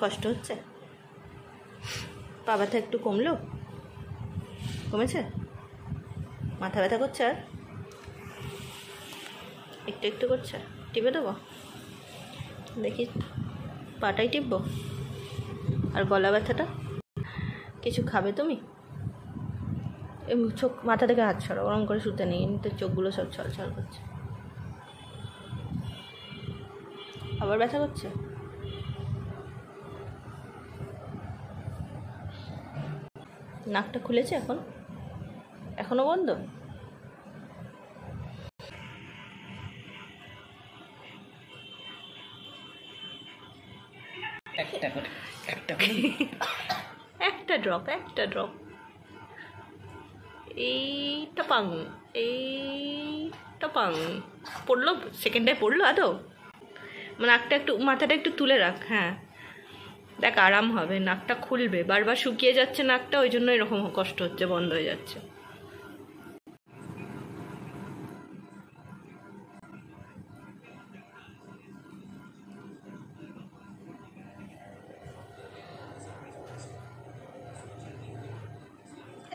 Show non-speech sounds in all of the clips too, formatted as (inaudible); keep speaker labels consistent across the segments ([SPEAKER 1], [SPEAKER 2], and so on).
[SPEAKER 1] কষ্ট হচ্ছে? পা ব্যথা একটু কমলো? কমেছে? মাথা ব্যথা করছে আর? একটু একটু করছে? টিপে দেবো? দেখি, পাটাই টিপবো? আর গলা ব্যথাটা? কিছু খাবে তুমি? চোখ, মাথা থেকে হাত ছড়ো ওরম করে শুতে নেই এমনিতে চোখগুলো সব ছল করছে। আবার ব্যথা করছে? নাকটা খুলেছে এখন? এখনও বন্ধ?
[SPEAKER 2] একটা করে একটা করে।
[SPEAKER 1] একটা ড্রপ একটা ড্রপ এইটা পাং এইটা পাং। পড়ল? সেকেন্ডে পড়ল আদৌ? মানে নাকটা একটু মাথাটা একটু তুলে রাখ হ্যাঁ। দেখ আরাম হবে নাকটা খুলবে বারবার শুকিয়ে যাচ্ছে নাকটা ওই জন্য এরকম কষ্ট হচ্ছে বন্ধ হয়ে যাচ্ছে।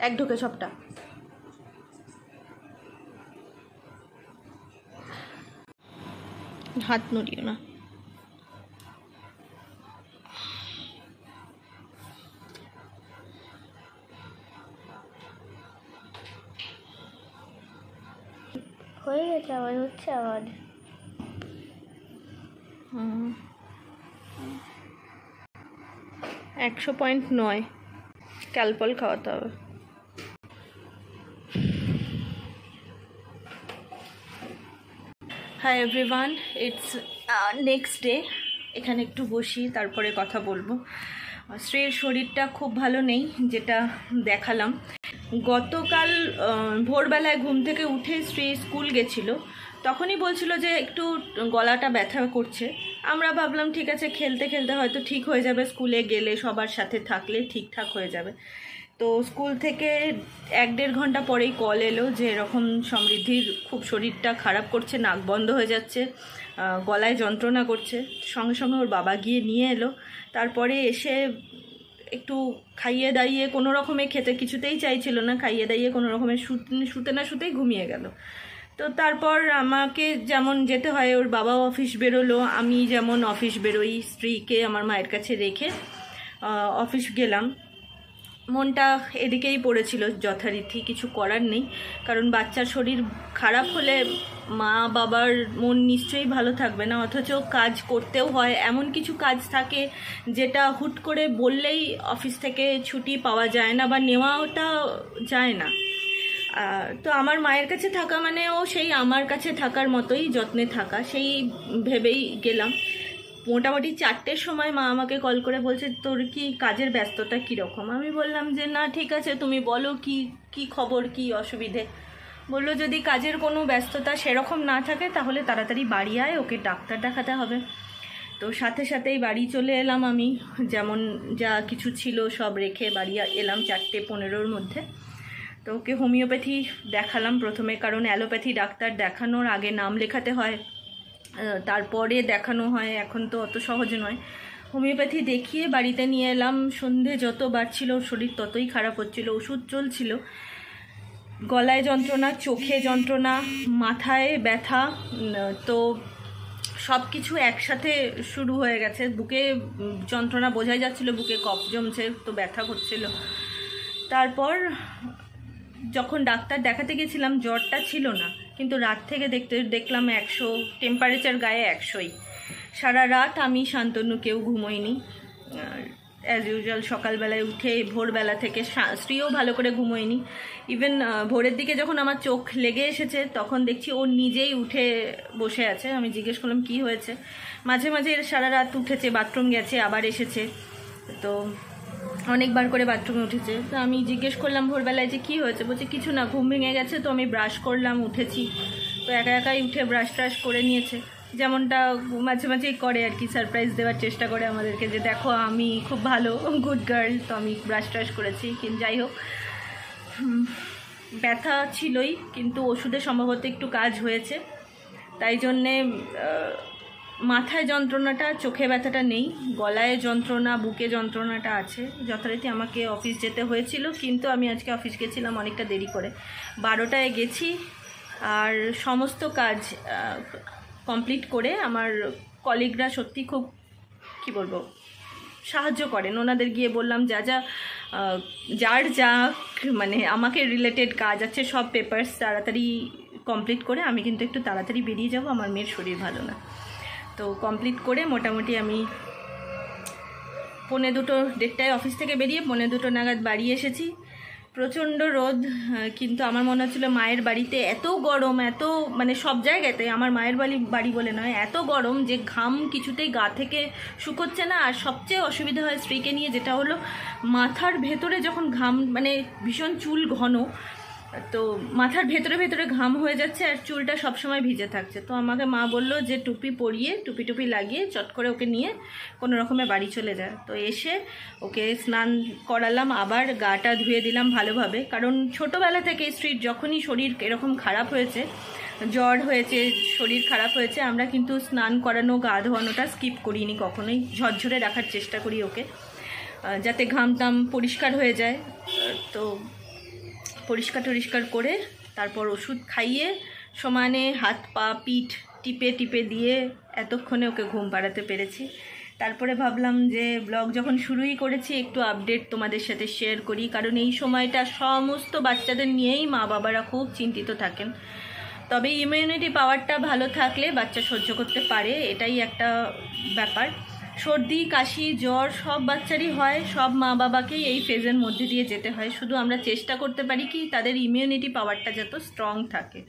[SPEAKER 1] এক ঢোকে সবটা। হাত নড়িও না।
[SPEAKER 3] আবার হচ্ছে আবার
[SPEAKER 1] একশো পয়েন্ট নয়। ক্যালপল খাওয়াতে হবে। Hi everyone it's next day এখানে একটু বসি, তারপরে কথা বলব। শ্রেয়ের শরীরটা খুব ভালো নেই, যেটা দেখালাম। গতকাল ভোরবেলায় ঘুম থেকে উঠে শ্রী স্কুল গেছিল। তখনই বলছিল যে একটু গলাটা ব্যথা করছে। আমরা ভাবলাম, ঠিক আছে, খেলতে খেলতে হয়তো ঠিক হয়ে যাবে। স্কুলে গেলে সবার সাথে থাকলে ঠিকঠাক হয়ে যাবে। তো স্কুল থেকে এক দেড় ঘণ্টা পরেই কল এলো যে এরকম সমৃদ্ধির খুব শরীরটা খারাপ করছে, নাক বন্ধ হয়ে যাচ্ছে গলায় যন্ত্রণা করছে। সঙ্গে সঙ্গে ওর বাবা গিয়ে নিয়ে এলো। তারপরে এসে একটু খাইয়ে দাইয়ে কোনো রকমে খেতে কিছুতেই চাইছিল না, খাইয়ে দাইয়ে কোনো রকমের শুতে শুতে না শুতেই ঘুমিয়ে গেল। তো তারপর আমাকে যেমন যেতে হয়, ওর বাবাও অফিস বেরোলো, আমি যেমন অফিস বেরোই স্ত্রীকে আমার মায়ের কাছে রেখে অফিস গেলাম। মনটা এদিকেই পড়েছিল যথারীতি, কিছু করার নেই। কারণ বাচ্চার শরীর খারাপ হলে মা বাবার মন নিশ্চয়ই ভালো থাকবে না, অথচ কাজ করতেও হয়। এমন কিছু কাজ থাকে যেটা হুট করে বললেই অফিস থেকে ছুটি পাওয়া যায় না বা নেওয়াটা যায় না। তো আমার মায়ের কাছে থাকা মানে ও সেই আমার কাছে থাকার মতোই যত্নে থাকা, সেই ভেবেই গেলাম। মোটামুটি চারটের সময় মা আমাকে কল করে বলছে, তোর কি কাজের ব্যস্ততা কীরকম? আমি বললাম যে, না, ঠিক আছে, তুমি বলো কি কি খবর, কি অসুবিধে? বলল, যদি কাজের কোনো ব্যস্ততা সেরকম না থাকে, তাহলে তাড়াতাড়ি বাড়ি আয়, ওকে ডাক্তার দেখাতে হবে। তো সাথে সাথেই বাড়ি চলে এলাম আমি, যেমন যা কিছু ছিল সব রেখে বাড়ি এলাম চারটে পনেরোর মধ্যে। তো ওকে হোমিওপ্যাথি দেখালাম প্রথমে, কারণ অ্যালোপ্যাথি ডাক্তার দেখানোর আগে নাম লেখাতে হয়। তারপরে দেখানো হয়, এখন তো অত সহজ নয়। হোমিওপ্যাথি দেখিয়ে বাড়িতে নিয়ে এলাম, সন্ধে যত বাড়ছিল, শরীর ততই খারাপ হচ্ছিল, ওষুধ চলছিল। গলায় যন্ত্রণা, চোখে যন্ত্রণা, মাথায় ব্যথা তো সব কিছু একসাথে শুরু হয়ে গেছে। বুকে যন্ত্রণা বোঝাই যাচ্ছিল, বুকে কফ জমছে, তো ব্যথা করছিল তারপর যখন ডাক্তার দেখাতে গেছিলাম, জ্বরটা ছিল না। কিন্তু রাত থেকে দেখতে দেখলাম একশো টেম্পারেচার গায়ে একশোই। সারা রাত আমি শান্তনু কেউ ঘুমোইনি অ্যাজ ইউজুয়াল সকালবেলায় উঠে ভোরবেলা থেকে স্ত্রীও ভালো করে ঘুমোয়নি ইভেন ভোরের দিকে যখন আমার চোখ লেগে এসেছে, তখন দেখছি ও নিজেই উঠে বসে আছে। আমি জিজ্ঞেস করলাম, কি হয়েছে? মাঝে মাঝে সারা রাত উঠেছে বাথরুম গেছে, আবার এসেছে। তো অনেকবার করে বাথরুমে উঠেছে। তো আমি জিজ্ঞেস করলাম ভোরবেলায় যে কী হয়েছে? বলছে, কিছু না, ঘুম ভেঙে গেছে, তো আমি ব্রাশ করলাম, উঠেছি। তো একা একাই উঠে ব্রাশ ট্রাশ করে নিয়েছে। যেমনটা মাঝে মাঝেই করে আর কি সারপ্রাইজ দেওয়ার চেষ্টা করে আমাদেরকে যে, দেখো, আমি খুব ভালো গুড গার্ল তো আমি ব্রাশ ট্রাশ করেছি। কিন্তু যাই হোক ব্যথা ছিলই, কিন্তু ওষুধে সম্ভবত একটু কাজ হয়েছে। তাই জন্যে মাথায় যন্ত্রণাটা, চোখে ব্যথাটা নেই, গলায় যন্ত্রণা, বুকে যন্ত্রণাটা আছে। যথারীতি আমাকে অফিস যেতে হয়েছিল, কিন্তু আমি আজকে অফিস গেছিলাম অনেকটা দেরি করে। বারোটায় গেছি, আর সমস্ত কাজ কমপ্লিট করে আমার কলিগরা সত্যি খুব, কি বলব, সাহায্য করেন। ওনাদের গিয়ে বললাম, যা যা যার যা মানে আমাকে রিলেটেড কাজ আছে, সব পেপার্স তাড়াতাড়ি কমপ্লিট করে, আমি কিন্তু একটু তাড়াতাড়ি বেরিয়ে যাব, আমার মেয়ের শরীর ভালো না। তো কমপ্লিট করে মোটামুটি আমি পৌনে দুটো দেড়টায় অফিস থেকে বেরিয়ে পৌনে দুটো নাগাদ বাড়ি এসেছি। প্রচণ্ড রোদ কিন্তু আমার মনে হচ্ছিল মায়ের বাড়িতে এত গরম, এত মানে সব জায়গাতে, আমার মায়ের বাড়ি বাড়ি বলে নয়, এত গরম যে ঘাম কিছুতেই গা থেকে শুকোচ্ছে না। আর সবচেয়ে অসুবিধা হয় স্ত্রীকে নিয়ে, যেটা হলো মাথার ভেতরে যখন ঘাম মানে ভীষণ চুল ঘন তো মাথার ভেতরে ভেতরে ঘাম হয়ে যাচ্ছে আর চুলটা সবসময় ভিজে থাকছে। তো আমাকে মা বলল যে, টুপি পরিয়ে, টুপি টুপি লাগিয়ে চট করে ওকে নিয়ে কোনো রকমে বাড়ি চলে যায় তো এসে ওকে স্নান করালাম, আবার গাটা ধুয়ে দিলাম ভালোভাবে। কারণ ছোটোবেলা থেকে স্ত্রীর যখনই শরীর এরকম খারাপ হয়েছে, জ্বর হয়েছে, শরীর খারাপ হয়েছে, আমরা কিন্তু স্নান করানো, গা ধোয়ানোটা স্কিপ করিনি কখনোই। ঝরঝরে রাখার চেষ্টা করি ওকে যাতে ঘাম টাম পরিষ্কার হয়ে যায়। তো পরিষ্কার টরিষ্কার করে তারপর ওষুধ খাইয়ে সমানে হাত পা, পিঠ টিপে টিপে দিয়ে এতক্ষণে ওকে ঘুম পাড়াতে পেরেছি। তারপরে ভাবলাম যে ব্লগ যখন শুরুই করেছি, একটু আপডেট তোমাদের সাথে শেয়ার করি, কারণ এই সময়টা সমস্ত বাচ্চাদের নিয়েই মা বাবারা খুব চিন্তিত থাকেন। তবে ইমিউনিটি পাওয়ারটা ভালো থাকলে বাচ্চা সহ্য করতে পারে, এটাই একটা ব্যাপার। সর্দি, কাশি, জ্বর সব বাচ্চারই হয়। সব মা বাবাকেই এই ফেজের মধ্যে দিয়ে যেতে হয়। শুধু আমরা চেষ্টা করতে পারি কি তাদের ইমিউনিটি পাওয়ারটা যত স্ট্রং থাকে।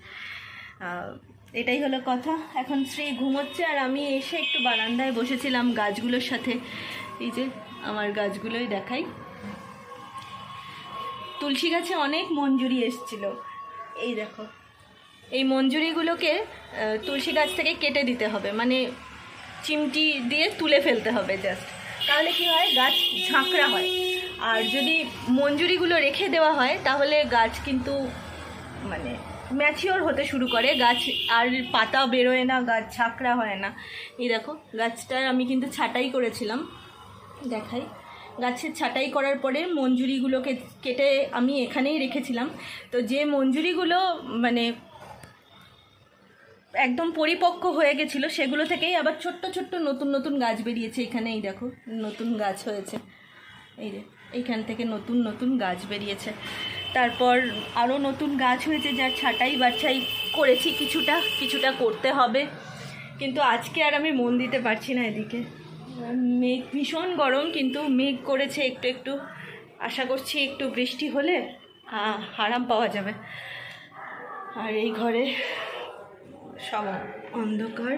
[SPEAKER 1] এটাই হলো কথা। এখন শ্রী ঘুমোচ্ছে আর আমি এসে একটু বারান্দায় বসেছিলাম গাছগুলোর সাথে। এই যে আমার গাছগুলোই দেখাই। তুলসী গাছে অনেক মঞ্জুরি এসছিল। এই দেখো। এই মঞ্জুরিগুলোকে তুলসী গাছ থেকে কেটে দিতে হবে। মানে চিমটি দিয়ে তুলে ফেলতে হবে জাস্ট তাহলে কি হয়? গাছ ঝাঁকড়া হয়। আর যদি মঞ্জুরিগুলো রেখে দেওয়া হয়, তাহলে গাছ কিন্তু মানে ম্যাচিওর হতে শুরু করে। গাছ আর পাতা বেরোয় না, গাছ ঝাঁকড়া হয় না। এই দেখো, গাছটার আমি কিন্তু ছাটাই করেছিলাম। দেখাই। গাছের ছাটাই করার পরে মঞ্জুরিগুলোকে কেটে আমি এখানেই রেখেছিলাম। তো যে মঞ্জুরিগুলো মানে একদম পরিপক্ক হয়ে গেছিল, সেগুলো থেকেই আবার ছোট্ট ছোট্ট নতুন নতুন গাছ বেরিয়েছে এখানে এই দেখো, নতুন গাছ হয়েছে। এই যে, এইখান থেকে নতুন নতুন গাছ বেরিয়েছে। তারপর আরও নতুন গাছ হয়েছে যার ছাটাই বাছাই করেছি কিছুটা কিছুটা করতে হবে। কিন্তু আজকে আর আমি মন দিতে পারছি না এদিকে। মেঘ, ভীষণ গরম, কিন্তু মেঘ করেছে একটু একটু। আশা করছি একটু বৃষ্টি হলে আরাম পাওয়া যাবে। আর এই ঘরে সব অন্ধকার।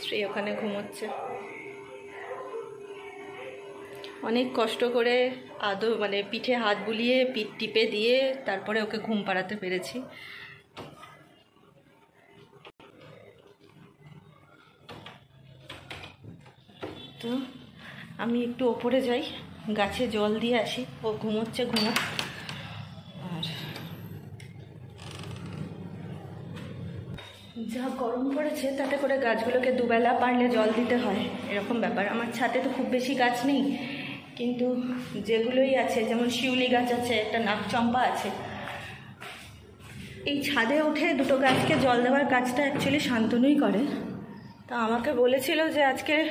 [SPEAKER 1] শ্রী ওখানে ঘুমোচ্ছে। অনেক কষ্ট করে আদৌ মানে পিঠে হাত বুলিয়ে, পিঠ টিপে দিয়ে তারপরে ওকে ঘুম পাড়াতে পেরেছি। তো আমি একটু ওপরে যাই, গাছে জল দিয়ে আসি। ও ঘুমোচ্ছে ঘুমো আর যা গরম পড়েছে, তাতে করে গাছগুলোকে দুবেলা পারলে জল দিতে হয়। এরকম ব্যাপার। আমার ছাদে তো খুব বেশি গাছ নেই। কিন্তু যেগুলোই আছে, যেমন শিউলি গাছ আছে, একটা নাকচম্পা আছে, এই ছাদে উঠে দুটো গাছকে জল দেওয়ার কাজটা অ্যাকচুয়ালি শান্তনুই করে। তা আমাকে বলেছিল যে, আজকে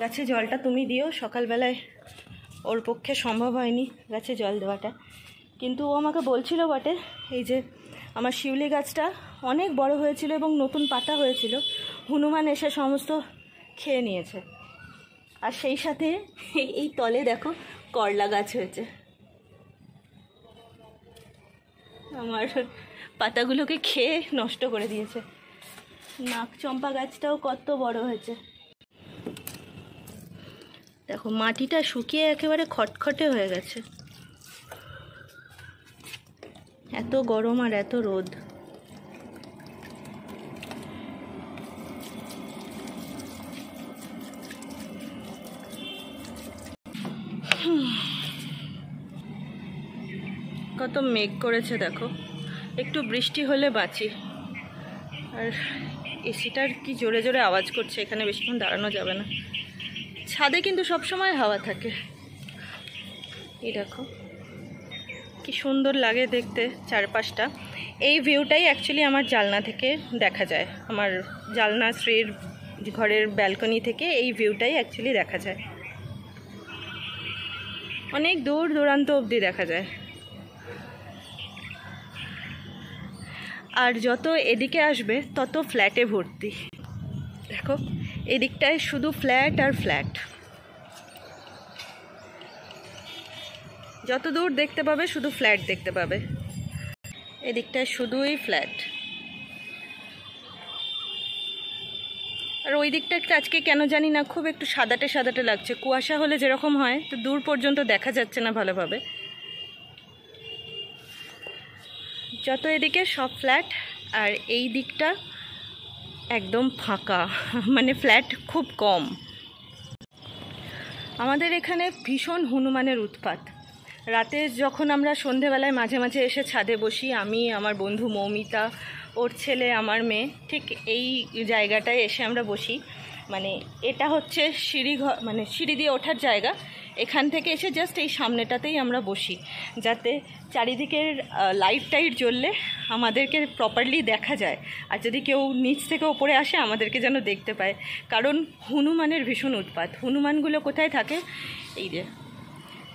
[SPEAKER 1] গাছে জলটা তুমি দিও। সকালবেলায় ওর পক্ষে সম্ভব হয়নি গাছে জল দেওয়াটা। কিন্তু ও আমাকে বলছিল বটে, এই যে, আমার শিউলি গাছটা অনেক বড় হয়েছিল এবং নতুন পাতা হয়েছিল। হনুমান এসে সমস্ত খেয়ে নিয়েছে। আর সেই সাথে এই তলে দেখো করলা গাছ হয়েছে। আমার পাতাগুলোকে খেয়ে নষ্ট করে দিয়েছে। নাক চম্পা গাছটাও কত বড় হয়েছে। দেখো, মাটিটা শুকিয়ে একেবারে খটখটে হয়ে গেছে। এত গরম আর এত রোদ। কত মেঘ করেছে, দেখো। একটু বৃষ্টি হলে বাঁচি। আর এসিটার কি জোরে জোরে আওয়াজ করছে, এখানে বেশিক্ষণ দাঁড়ানো যাবে না। ছাদে কিন্তু সব সময় হাওয়া থাকে। এই দেখো, কি সুন্দর লাগে দেখতে চারপাশটা। এই ভিউটাই অ্যাকচুয়ালি আমার জালনা থেকে দেখা যায়। আমার জালনা শ্রীর ঘরের ব্যালকনি থেকে এই ভিউটাই অ্যাকচুয়ালি দেখা যায়। অনেক দূর দূরান্ত অবধি দেখা যায়। আর যত এদিকে আসবে, তত ফ্ল্যাটে ভর্তি। দেখো, এদিকটায় শুধু ফ্ল্যাট আর ফ্ল্যাট। যত দূর দেখতে পাবে, শুধু ফ্ল্যাট দেখতে পাবে। এদিকটায় শুধুই ফ্ল্যাট। আর ওই দিকটা আজকে কেন জানি না, খুব একটু সাদাটে সাদাটে লাগছে। কুয়াশা হলে যেরকম হয়, তো দূর পর্যন্ত দেখা যাচ্ছে না ভালোভাবে। যত এদিকে সব ফ্ল্যাট আর এই দিকটা একদম ফাঁকা (laughs) মানে ফ্ল্যাট খুব কম। আমাদের এখানে ভীষণ হনুমানের উৎপাত। রাতে যখন আমরা সন্ধেবেলায় মাঝে মাঝে এসে ছাদে বসি, আমি, আমার বন্ধু মৌমিতা, ওর ছেলে, আমার মেয়ে, ঠিক এই জায়গাটায় এসে আমরা বসি। মানে এটা হচ্ছে সিঁড়ি ঘর মানে সিঁড়ি দিয়ে ওঠার জায়গা। এখান থেকে এসে জাস্ট এই সামনেটাতেই আমরা বসি। যাতে চারিদিকের লাইট টাইট জ্বললে আমাদেরকে প্রপারলি দেখা যায়। আর যদি কেউ নিচ থেকে ওপরে আসে, আমাদেরকে যেন দেখতে পায়। কারণ হনুমানের ভীষণ উৎপাত। হনুমানগুলো কোথায় থাকে? এই যে,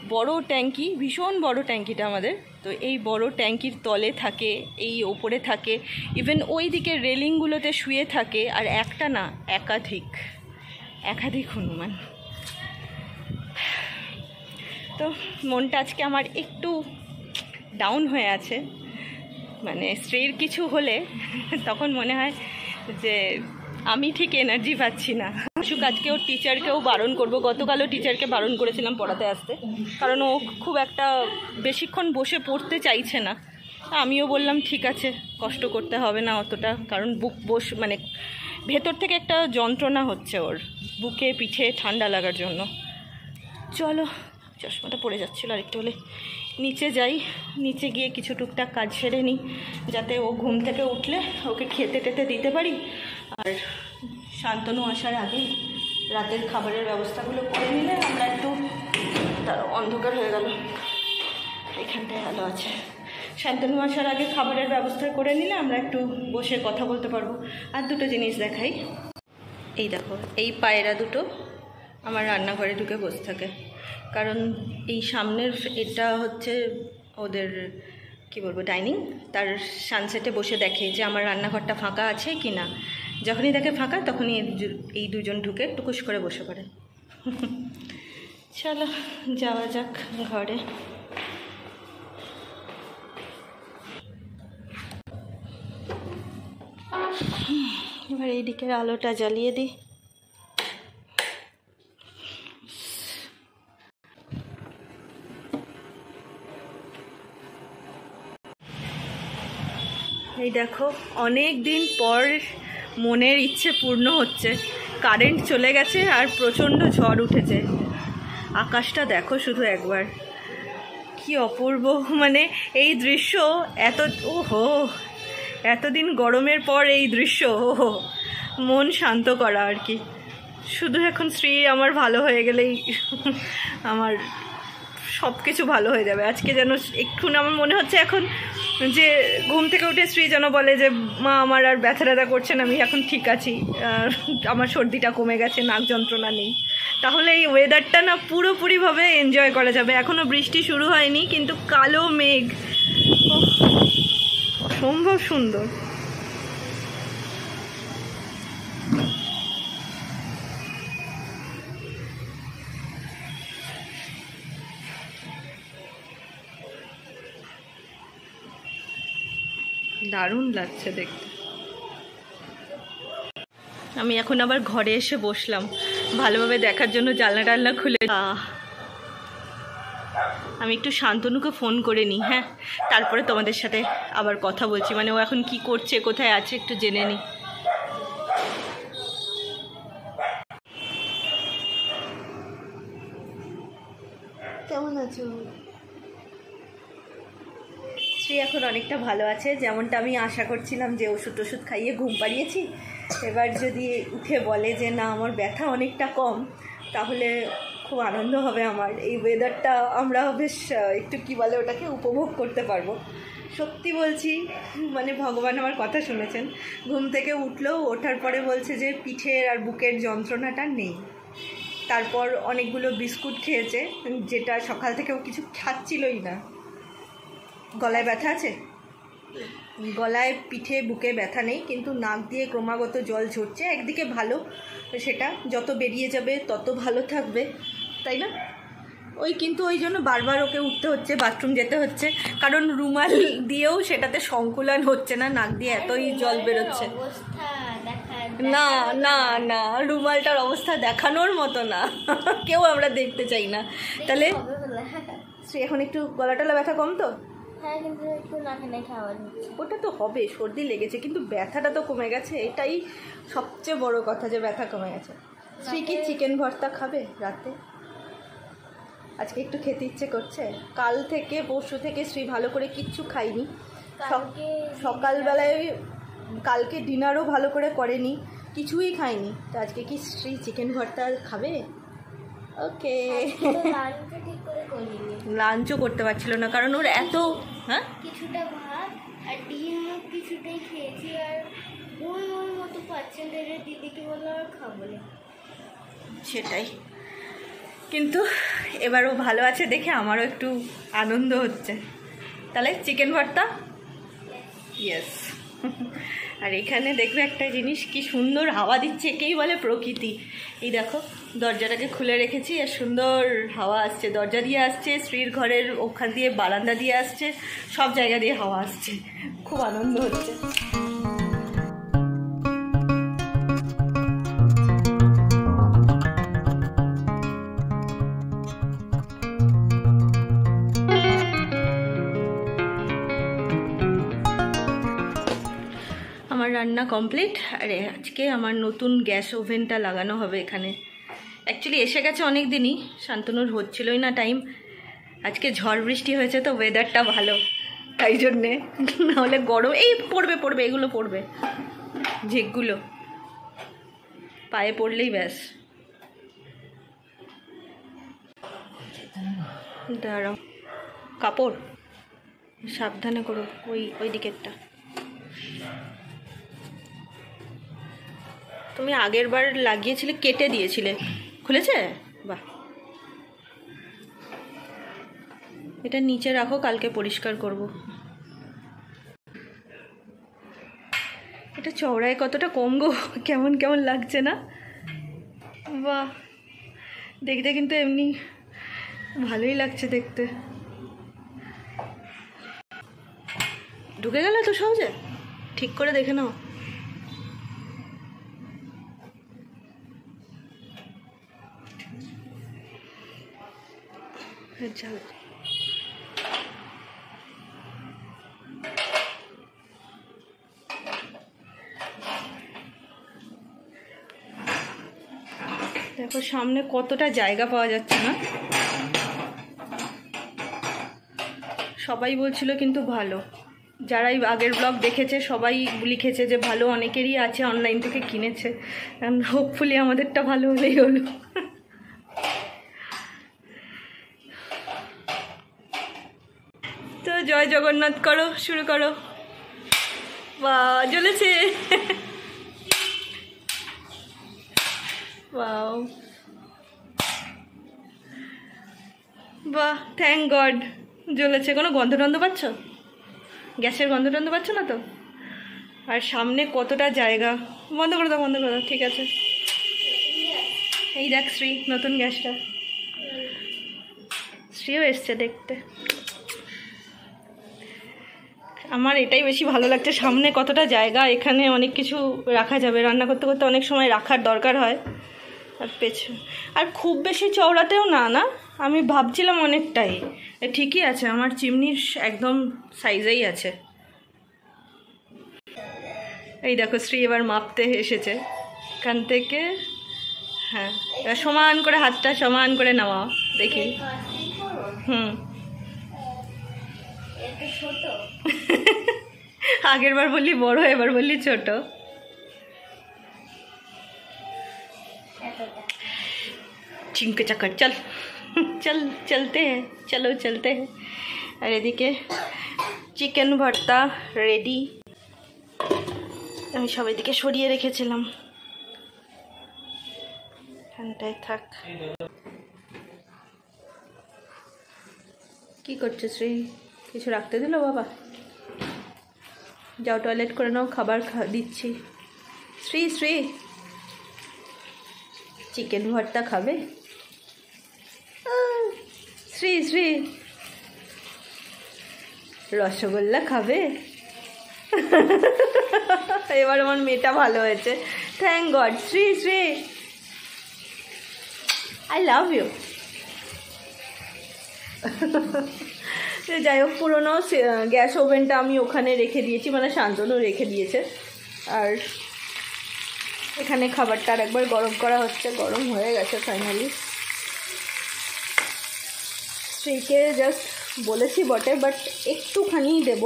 [SPEAKER 1] বড় ট্যাঙ্কি, ভীষণ বড় ট্যাঙ্কিটা আমাদের। তো এই বড় ট্যাঙ্কির তলে থাকে, এই ওপরে থাকে। ইভেন ওই দিকের রেলিংগুলোতে শুয়ে থাকে। আর একটা না, একাধিক একাধিক হনুমান। তো মনটা আজকে আমার একটু ডাউন হয়ে আছে। মানে স্ত্রীর কিছু হলে তখন মনে হয় যে আমি ঠিক এনার্জি পাচ্ছি না। অসুখ আজকে ওর টিচারকেও বারণ করব। গতকালও টিচারকে বারণ করেছিলাম পড়াতে আসতে। কারণ ও খুব একটা বেশিক্ষণ বসে পড়তে চাইছে না। আমিও বললাম, ঠিক আছে, কষ্ট করতে হবে না অতটা। কারণ বুক বস মানে ভেতর থেকে একটা যন্ত্রণা হচ্ছে ওর। বুকে, পিঠে ঠান্ডা লাগার জন্য। চলো চশমাটা পড়ে যাচ্ছিল, আরেকটু হলে নিচে যাই। নিচে গিয়ে কিছু টুকটাক কাজ সেরে নিই, যাতে ও ঘুম থেকে উঠলে ওকে খেতে টেতে দিতে পারি। আর শান্তনু আসার আগে রাতের খাবারের ব্যবস্থাগুলো করে নিলে আমরা একটু অন্ধকার হয়ে গেল। এখানটায় আলো আছে। শান্তনু আসার আগে খাবারের ব্যবস্থা করে নিলে আমরা একটু বসে কথা বলতে পারব। আর দুটো জিনিস দেখাই। এই দেখো, এই পায়রা দুটো আমার রান্নাঘরে ঢুকে বসে থাকে। কারণ এই সামনের এটা হচ্ছে ওদের, কি বলব ডাইনিং তার সানসেটে বসে দেখে যে আমার রান্নাঘরটা ফাঁকা আছে কি না। যখনই দেখে ফাঁকা, তখনই এই দুজন ঢুকে টুকুস করে বসে পড়ে। চলো, যাওয়া যাক ঘরে। এবার এই দিকের আলোটা জ্বালিয়ে দিই। এই দেখো, অনেক দিন পর মনের ইচ্ছে পূর্ণ হচ্ছে। কারেন্ট চলে গেছে আর প্রচণ্ড ঝড় উঠেছে। আকাশটা দেখো শুধু একবার। কি অপূর্ব মানে এই দৃশ্য এত, ওহো, এতদিন গরমের পর এই দৃশ্য, ওহো, মন শান্ত করা আর কি। শুধু এখন শ্রী আমার ভালো হয়ে গেলেই আমার সব কিছু ভালো হয়ে যাবে। আজকে যেন একটু আমার মনে হচ্ছে এখন যে ঘুম থেকে উঠে স্ত্রী যেন বলে যে, মা, আমার আর ব্যথা ব্যথা করছে না, আমি এখন ঠিক আছি। আমার সর্দিটা কমে গেছে, নাক যন্ত্রণা নেই। তাহলে এই ওয়েদারটা না পুরোপুরিভাবে এনজয় করা যাবে। এখনও বৃষ্টি শুরু হয়নি, কিন্তু কালো মেঘ। সম্ভব সুন্দর। দারুণ লাগছে দেখতে। আমি এখন আবার ঘরে এসে বসলাম। ভালোভাবে দেখার জন্য জানলা টালনা খুলে! আমি একটু শান্তনুকে ফোন করে নিই হ্যাঁ? তারপরে তোমাদের সাথে আবার কথা বলছি। মানে ও এখন কি করছে, কোথায় আছে একটু জেনে নিই
[SPEAKER 3] কেমন আছো
[SPEAKER 1] শ্রী এখন অনেকটা ভালো আছে, যেমনটা আমি আশা করছিলাম যে ওষুধ টষুধ খাইয়ে ঘুম পাড়িয়েছি। এবার যদি উঠে বলে যে, না, আমার ব্যথা অনেকটা কম, তাহলে খুব আনন্দ হবে আমার। এই ওয়েদারটা আমরা বেশ একটু কী বলে ওটাকে উপভোগ করতে পারব। সত্যি বলছি মানে ভগবান আমার কথা শুনেছেন, ঘুম থেকে উঠলেও ওঠার পরে বলছে যে, পিঠের আর বুকের যন্ত্রণাটা নেই। তারপর অনেকগুলো বিস্কুট খেয়েছে, যেটা সকাল থেকেও কিছু খাচ্ছিলই না। গলায় ব্যথা আছে? গলায় পিঠে বুকে ব্যথা নেই কিন্তু নাক দিয়ে ক্রমাগত জল ঝরছে। একদিকে ভালো সেটা যত বেরিয়ে যাবে তত ভালো থাকবে তাই না? ওই কিন্তু ওই জন্য বারবার ওকে উঠতে হচ্ছে বাথরুম যেতে হচ্ছে কারণ রুমাল দিয়েও সেটাতে সংকুলন হচ্ছে না নাক দিয়ে এতই জল বেরোচ্ছে। না না না রুমালটার অবস্থা দেখানোর মতো না কেউ আমরা দেখতে চাই না। তাহলে এখন একটু গলা টলা ব্যথা কম তো?
[SPEAKER 3] হ্যাঁ কিন্তু একটু নাকে নাকে আওয়াজ হচ্ছে।
[SPEAKER 1] ওটা তো হবে সর্দি লেগেছে কিন্তু ব্যথাটা তো কমে গেছে। এটাই সবচেয়ে বড় কথা যে ব্যথা কমে গেছে। শ্রী কি চিকেন ভর্তা খাবে রাতে? আজকে একটু খেতে ইচ্ছে করছে? কাল থেকে পরশু থেকে শ্রী ভালো করে কিচ্ছু খাইনি সকালবেলায় কালকে ডিনারও ভালো করে করেনি কিছুই খায়নি। তো আজকে কি শ্রী চিকেন ভর্তা খাবে? ওকে
[SPEAKER 3] করিনি।
[SPEAKER 1] লাঞ্চও করতে পারছিল না কারণ ওর এত হ্যাঁ?
[SPEAKER 3] কিছুটা ভাত আর ডিম কিছুটাই খেয়েছি আর ওই ওর মতো পার্সেন্টেজের দিদিকে বলল আর খাব না।
[SPEAKER 1] সেটাই। কিন্তু এবারও ভালো আছে দেখে আমারও একটু আনন্দ হচ্ছে। তাহলে চিকেন ভর্তা? ইয়েস (laughs) আর এখানে দেখবে একটা জিনিস, কি সুন্দর হাওয়া দিচ্ছে, একেই বলে প্রকৃতি। এই দেখো, দরজাটাকে খুলে রেখেছি, আর সুন্দর হাওয়া আসছে। দরজা দিয়ে আসছে, স্ত্রীর ঘরের ওখান দিয়ে বারান্দা দিয়ে আসছে, সব জায়গা দিয়ে হাওয়া আসছে। খুব আনন্দ হচ্ছে। রান্না কমপ্লিট আরে, আজকে আমার নতুন গ্যাস ওভেনটা লাগানো হবে এখানে। অ্যাকচুয়ালি এসে গেছে অনেক দিনই শান্তনুর হচ্ছিলই না টাইম আজকে ঝড় বৃষ্টি হয়েছে তো ওয়েদারটা ভালো। তাই জন্যে নাহলে গরম এই পড়বে পড়বে, এগুলো পড়বে। ঝেকগুলো পায়ে পড়লেই ব্যাস। দাঁড়াও। কাপড়। সাবধানে করো, ওই ওই দিকেরটা। তুমি আগের বার লাগিয়েছিলে, কেটে দিয়েছিলে। খুলেছে? বাহ। এটা নিচে রাখো, কালকে পরিষ্কার করব। এটা চওড়ায় কতটা কম গো, কেমন কেমন লাগছে না? বাহ। দেখতে কিন্তু এমনি ভালোই লাগছে দেখতে। ঢুকে গেল তো সহজে? ঠিক করে দেখে নাও। যাও দেখো, সামনে কতটা জায়গা পাওয়া যাচ্ছে না? সবাই বলছিল কিন্তু ভালো। যারাই আগের ব্লগ দেখেছে, সবাই লিখেছে যে ভালো, অনেকেরই আছে অনলাইন থেকে কিনেছে। হোপফুলি আমাদেরটা ভালো হলেই হলো তো জয় জগন্নাথ করো, শুরু করো। বা, জ্বলেছে। বাও বাহ থ্যাংক গড জ্বলেছে। কোনো গন্ধ টন্ধ পাচ্ছ? গ্যাসের গন্ধ টন্ধ পাচ্ছ না তো? আর সামনে কতটা জায়গা? বন্ধ করে দাও, বন্ধ করে দাও, ঠিক আছে। এই দেখ শ্রী, নতুন গ্যাসটা। শ্রীও এসছে দেখতে। আমার এটাই বেশি ভালো লাগছে। সামনে কতটা জায়গা, এখানে অনেক কিছু রাখা যাবে। রান্না করতে করতে অনেক সময় রাখার দরকার হয়। আর পেছন আর খুব বেশি চওড়াতেও না না? আমি ভাবছিলাম অনেকটাই। ঠিকই আছে, আমার চিমনির একদম সাইজেই আছে। এই দেখো শ্রী এবার মাপতে এসেছে। এখান থেকে হ্যাঁ এবার সমান করে হাতটা সমান করে নেওয়া দেখি। হুম।
[SPEAKER 3] ছোট। (laughs)
[SPEAKER 1] আগের বার বললি বড়, এবার বললি ছোট। চিঙ্কে চাকর, চল। চল, চলতে হ্যাঁ চলো চলতে হ্যাঁ আর এদিকে চিকেন ভর্তা রেডি আমি সব এদিকে সরিয়ে রেখেছিলাম। থাক। কি করছ শ্রী? কিছু রাখতে দিল বাবা? যাও টয়লেট করে নাও, খাবার দিচ্ছি। শ্রী শ্রী। চিকেন ভর্তা খাবে? শ্রী শ্রী। রসগোল্লা খাবে? (laughs) এবার আমার মেয়েটা ভালো হয়েছে। Thank God Shri Shri. I love you যাই হোক, পুরোনো গ্যাস ওভেনটা আমি ওখানে রেখে দিয়েছি মানে শান্তনু রেখে দিয়েছে। আর এখানে খাবারটা আর একবার গরম করা হচ্ছে, গরম হয়ে গেছে ফাইনালি স্ত্রীকে জাস্ট বলেছি বটে বাট একটুখানিই দেব।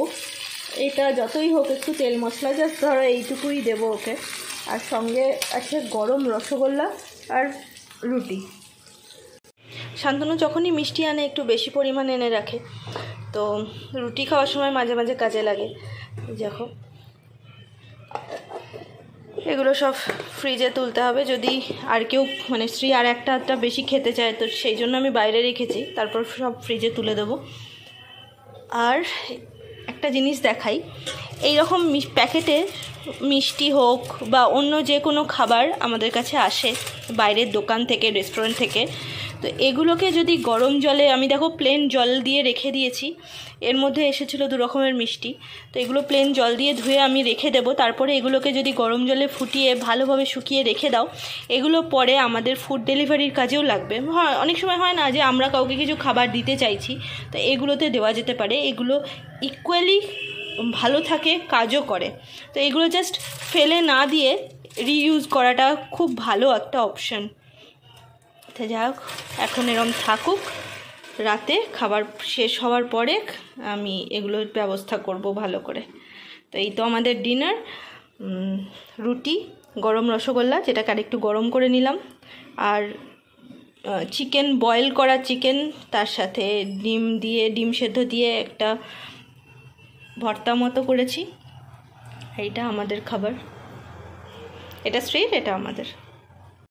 [SPEAKER 1] এটা যতই হোক, একটু তেল মশলা জাস্ট ধরো এইটুকুই দেবো ওকে। আর সঙ্গে আছে গরম রসগোল্লা আর রুটি। শান্তনু যখনই মিষ্টি আনে, একটু বেশি পরিমাণ এনে রাখে। তো রুটি খাওয়ার সময় মাঝে মাঝে কাজে লাগে। দেখো। এগুলো সব ফ্রিজে তুলতে হবে। যদি আর কেউ মানে স্ত্রী আর একটা আধটা বেশি খেতে চায়, তো সেই জন্য আমি বাইরে রেখেছি। তারপর সব ফ্রিজে তুলে দেবো। আর একটা জিনিস দেখাই। এই রকম প্যাকেটে মিষ্টি হোক বা অন্য যে কোনো খাবার আমাদের কাছে আসে, বাইরের দোকান থেকে রেস্টুরেন্ট থেকে তো এগুলোকে যদি গরম জলে, আমি দেখো প্লেন জল দিয়ে রেখে দিয়েছি, এর মধ্যে এসেছিল দু রকমের মিষ্টি, তো এগুলো প্লেন জল দিয়ে ধুয়ে আমি রেখে দেবো, তারপরে এগুলোকে যদি গরম জলে ফুটিয়ে ভালোভাবে শুকিয়ে রেখে দাও, এগুলো পরে আমাদের ফুড ডেলিভারির কাজেও লাগবে। হয়, অনেক সময় হয় না যে আমরা কাউকে কিছু খাবার দিতে চাইছি, তো এগুলোতে দেওয়া যেতে পারে, এগুলো ইকুয়ালি ভালো থাকে, কাজও করে। তো এগুলো জাস্ট ফেলে না দিয়ে রিইউজ করাটা খুব ভালো একটা অপশন যাই হোক, এখন এরম থাকুক। রাতে খাবার শেষ হওয়ার পরে আমি এগুলোর ব্যবস্থা করব ভালো করে। তো এই তো আমাদের ডিনার। রুটি, গরম রসগোল্লা, যেটাকে আরেকটু গরম করে নিলাম। আর চিকেন, বয়েল করা চিকেন, তার সাথে ডিম দিয়ে, ডিম সেদ্ধ দিয়ে একটা ভর্তা মতো করেছি। এইটা আমাদের খাবার। এটা স্ট্রেট, এটা আমাদের।